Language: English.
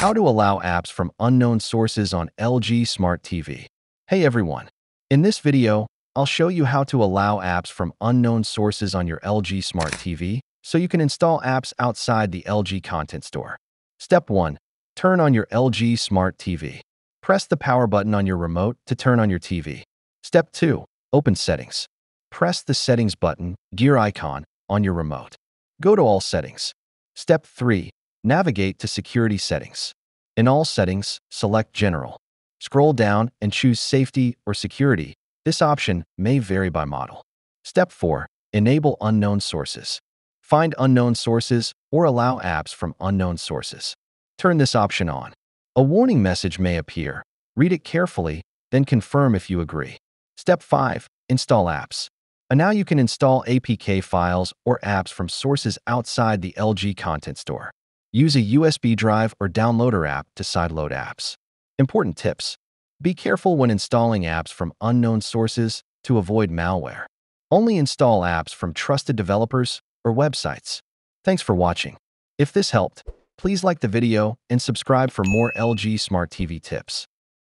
How to allow apps from unknown sources on LG Smart TV. Hey everyone. In this video, I'll show you how to allow apps from unknown sources on your LG Smart TV so you can install apps outside the LG Content Store. Step 1. Turn on your LG Smart TV. Press the power button on your remote to turn on your TV. Step 2. Open Settings. Press the Settings button, gear icon, on your remote. Go to All Settings. Step 3. Navigate to Security Settings. In All Settings, select General. Scroll down and choose Safety or Security. This option may vary by model. Step 4. Enable Unknown Sources. Find unknown sources or allow apps from unknown sources. Turn this option on. A warning message may appear. Read it carefully, then confirm if you agree. Step 5. Install apps. And now you can install APK files or apps from sources outside the LG Content Store. Use a USB drive or downloader app to sideload apps. Important tips. Be careful when installing apps from unknown sources to avoid malware. Only install apps from trusted developers or websites. Thanks for watching. If this helped, please like the video and subscribe for more LG Smart TV tips.